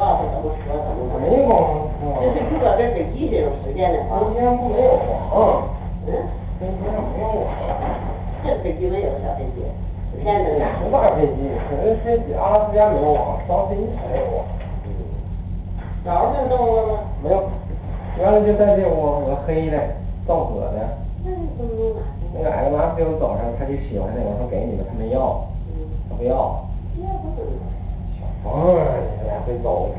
没光这是如果跟飞机这种时间的话，飞机上没有网，嗯，飞机上没有。这飞机没有小飞机，天灯啊。是大飞机，可是飞机阿拉斯加没有网，上飞机才有网。早上弄了吗？没有，原来就在这屋，有个黑的，造火的。那你怎么？那个艾格纳菲我早上他就喜欢那个，说给你们，他没要，他不要。要不怎么？involved.